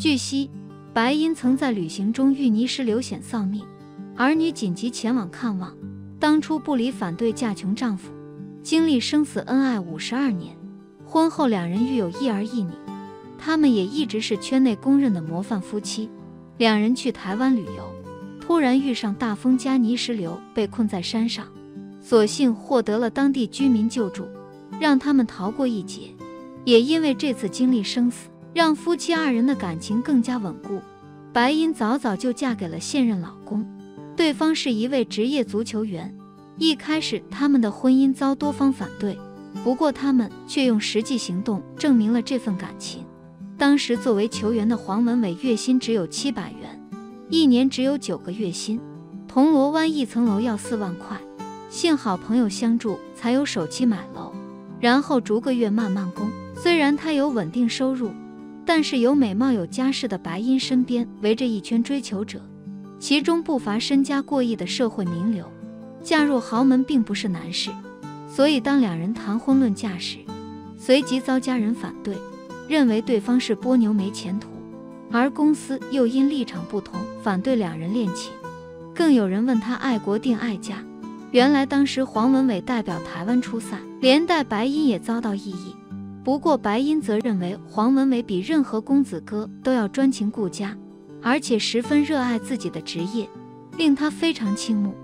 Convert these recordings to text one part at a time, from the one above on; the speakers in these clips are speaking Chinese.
据悉，白银曾在旅行中遇泥石流险丧命，儿女紧急前往看望。当初不离反对嫁穷丈夫，经历生死恩爱五十二年，婚后两人育有一儿一女，他们也一直是圈内公认的模范夫妻。两人去台湾旅游，突然遇上大风加泥石流，被困在山上，所幸获得了当地居民救助，让他们逃过一劫。也因为这次经历生死，让夫妻二人的感情更加稳固。白银早早就嫁给了现任老公。对方是一位职业足球员，一开始他们的婚姻遭多方反对，不过他们却用实际行动证明了这份感情。当时作为球员的黄文伟月薪只有七百元，一年只有九个月薪，铜锣湾一层楼要四万块，幸好朋友相助才有首期买楼，然后逐个月慢慢供。虽然他有稳定收入，但是有美貌有家世的白银身边围着一圈追求者。其中不乏身家过亿的社会名流，嫁入豪门并不是难事，所以当两人谈婚论嫁时，随即遭家人反对，认为对方是波妞没前途，而公司又因立场不同反对两人恋情，更有人问他爱国定爱家。原来当时黄文伟代表台湾出赛，连带白银也遭到异议，不过白音则认为黄文伟比任何公子哥都要专情顾家。而且十分热爱自己的职业，令她非常倾慕。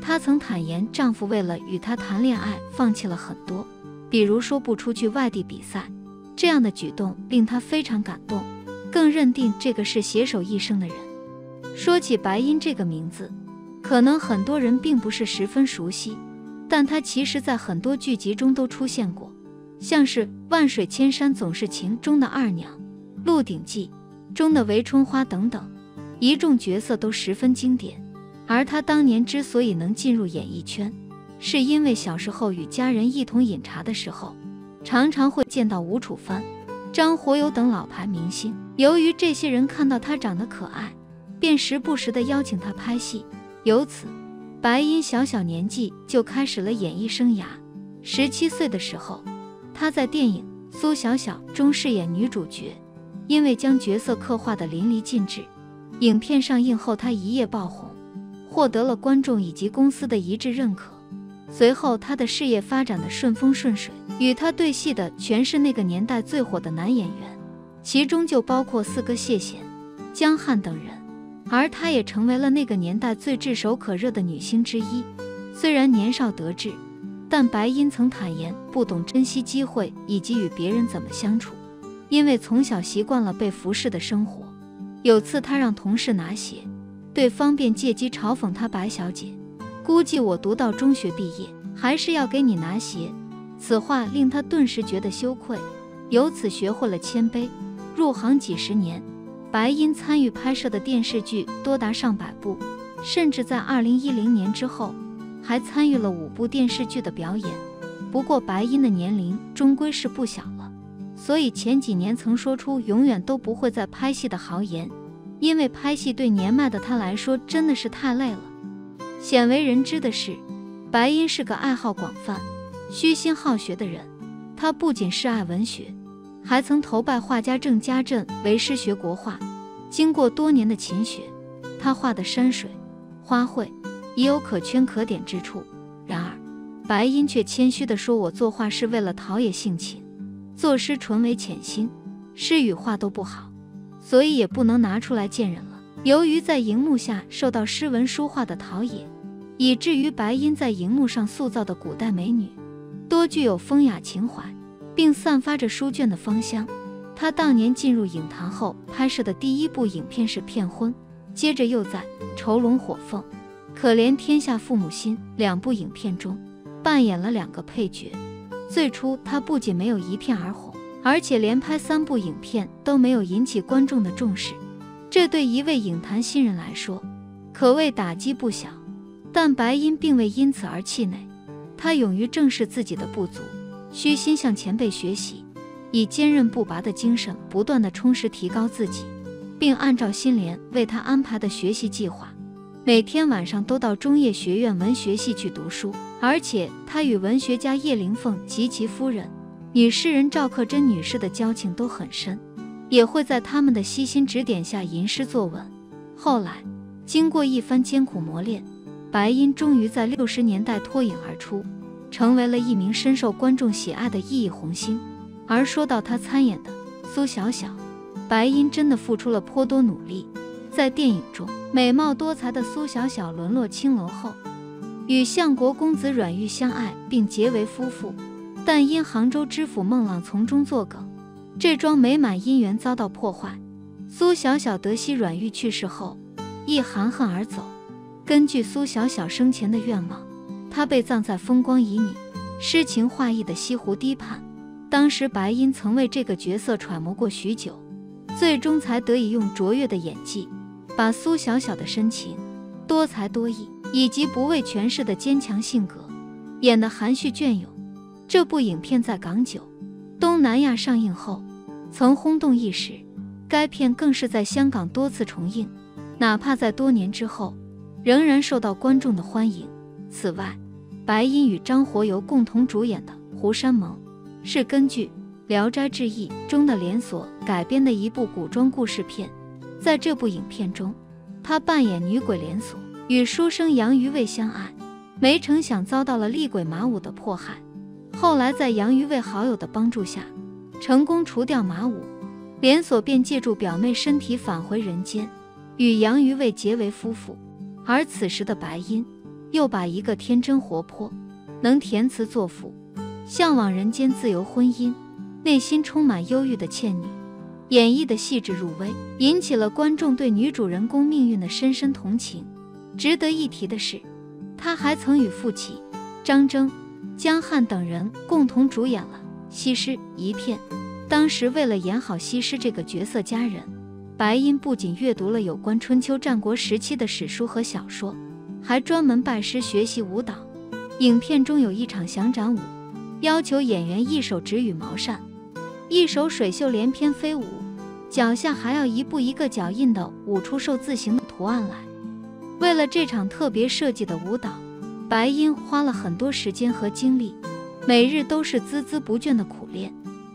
她曾坦言，丈夫为了与她谈恋爱，放弃了很多，比如说不出去外地比赛。这样的举动令她非常感动，更认定这个是携手一生的人。说起白音这个名字，可能很多人并不是十分熟悉，但她其实在很多剧集中都出现过，像是《万水千山总是情》中的二娘，《鹿鼎记》。中的韦春花等等，一众角色都十分经典。而她当年之所以能进入演艺圈，是因为小时候与家人一同饮茶的时候，常常会见到吴楚帆、张活游等老牌明星。由于这些人看到她长得可爱，便时不时的邀请她拍戏。由此，白银小小年纪就开始了演艺生涯。十七岁的时候，她在电影《苏小小》中饰演女主角。因为将角色刻画的淋漓尽致，影片上映后，她一夜爆红，获得了观众以及公司的一致认可。随后，她的事业发展的顺风顺水，与她对戏的全是那个年代最火的男演员，其中就包括四哥谢贤、江汉等人，而她也成为了那个年代最炙手可热的女星之一。虽然年少得志，但白音曾坦言不懂珍惜机会以及与别人怎么相处。因为从小习惯了被服侍的生活，有次他让同事拿鞋，对方便借机嘲讽他白小姐。估计我读到中学毕业，还是要给你拿鞋。此话令他顿时觉得羞愧，由此学会了谦卑。入行几十年，白音参与拍摄的电视剧多达上百部，甚至在二零一零年之后，还参与了五部电视剧的表演。不过白音的年龄终归是不小了。所以前几年曾说出永远都不会再拍戏的豪言，因为拍戏对年迈的他来说真的是太累了。鲜为人知的是，白音是个爱好广泛、虚心好学的人。他不仅是爱文学，还曾投拜画家郑家镇为师学国画。经过多年的勤学，他画的山水、花卉也有可圈可点之处。然而，白音却谦虚地说：“我作画是为了陶冶性情。”作诗纯为潜心，诗与画都不好，所以也不能拿出来见人了。由于在荧幕下受到诗文书画的陶冶，以至于白音在荧幕上塑造的古代美女，多具有风雅情怀，并散发着书卷的芳香。她当年进入影坛后，拍摄的第一部影片是《骗婚》，接着又在《愁龙火凤》《可怜天下父母心》两部影片中扮演了两个配角。最初，他不仅没有一片而红，而且连拍三部影片都没有引起观众的重视，这对一位影坛新人来说，可谓打击不小。但白音并未因此而气馁，他勇于正视自己的不足，虚心向前辈学习，以坚韧不拔的精神不断的充实提高自己，并按照新莲为他安排的学习计划。每天晚上都到中叶学院文学系去读书，而且他与文学家叶灵凤及其夫人、女诗人赵克珍女士的交情都很深，也会在他们的悉心指点下吟诗作文。后来，经过一番艰苦磨练，白音终于在六十年代脱颖而出，成为了一名深受观众喜爱的熠熠红星。而说到她参演的苏小小，白音真的付出了颇多努力。在电影中，美貌多才的苏小小沦落青楼后，与相国公子阮玉相爱并结为夫妇，但因杭州知府孟浪从中作梗，这桩美满姻缘遭到破坏。苏小小得悉阮玉去世后，亦含恨而走。根据苏小小生前的愿望，她被葬在风光旖旎、诗情画意的西湖堤畔。当时白音曾为这个角色揣摩过许久，最终才得以用卓越的演技。把苏小小的深情、多才多艺以及不畏权势的坚强性格演得含蓄隽永。这部影片在港九、东南亚上映后曾轰动一时，该片更是在香港多次重映，哪怕在多年之后，仍然受到观众的欢迎。此外，白音与张活游共同主演的《湖山盟》是根据《聊斋志异》中的连锁改编的一部古装故事片。在这部影片中，她扮演女鬼连锁，与书生杨于卫相爱，没成想遭到了厉鬼马武的迫害。后来在杨于卫好友的帮助下，成功除掉马武，连锁便借助表妹身体返回人间，与杨于卫结为夫妇。而此时的白音，又把一个天真活泼、能填词作赋、向往人间自由婚姻、内心充满忧郁的倩女。演绎的细致入微，引起了观众对女主人公命运的深深同情。值得一提的是，她还曾与傅启、张征、江汉等人共同主演了《西施》一片。当时为了演好西施这个角色佳人，白音不仅阅读了有关春秋战国时期的史书和小说，还专门拜师学习舞蹈。影片中有一场响展舞，要求演员一手执羽毛扇。一手水袖连翩飞舞，脚下还要一步一个脚印的舞出寿字形的图案来。为了这场特别设计的舞蹈，白音花了很多时间和精力，每日都是孜孜不倦的苦练。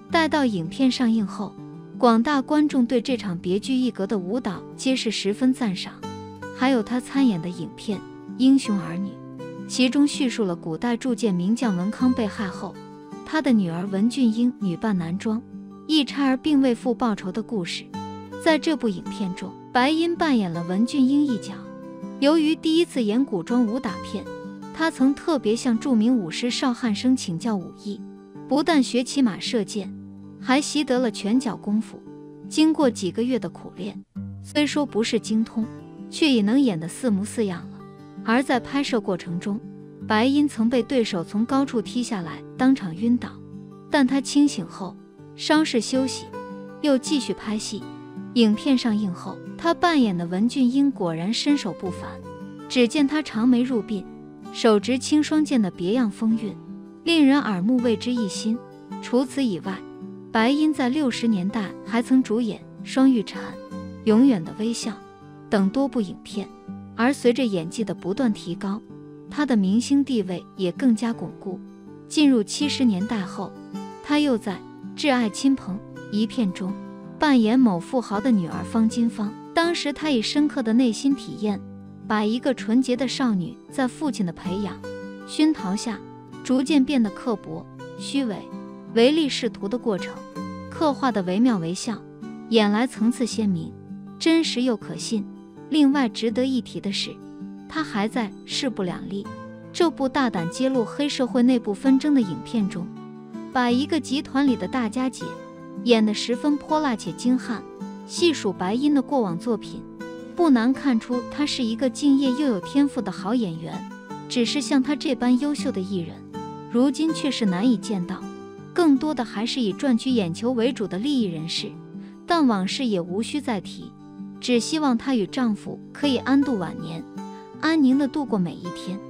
待到影片上映后，广大观众对这场别具一格的舞蹈皆是十分赞赏。还有他参演的影片《英雄儿女》，其中叙述了古代铸剑名将文康被害后。他的女儿文俊英女扮男装，一差儿并为父报仇的故事，在这部影片中，白音扮演了文俊英一角。由于第一次演古装武打片，他曾特别向著名武师邵汉生请教武艺，不但学骑马射箭，还习得了拳脚功夫。经过几个月的苦练，虽说不是精通，却也能演得似模似样了。而在拍摄过程中，白音曾被对手从高处踢下来，当场晕倒，但他清醒后稍事休息，又继续拍戏。影片上映后，他扮演的文俊英果然身手不凡。只见他长眉入鬓，手执青霜剑的别样风韵，令人耳目为之一新。除此以外，白音在六十年代还曾主演《双玉蝉》《永远的微笑》等多部影片，而随着演技的不断提高。他的明星地位也更加巩固。进入七十年代后，他又在《挚爱亲朋》一片中扮演某富豪的女儿方金芳。当时他以深刻的内心体验，把一个纯洁的少女在父亲的培养熏陶下，逐渐变得刻薄、虚伪、唯利是图的过程，刻画的惟妙惟肖，演来层次鲜明，真实又可信。另外值得一提的是。他还在《势不两立》这部大胆揭露黑社会内部纷争的影片中，把一个集团里的大家姐演得十分泼辣且精悍。细数白音的过往作品，不难看出她是一个敬业又有天赋的好演员。只是像她这般优秀的艺人，如今却是难以见到，更多的还是以赚取眼球为主的利益人士。但往事也无需再提，只希望她与丈夫可以安度晚年。安宁地度过每一天。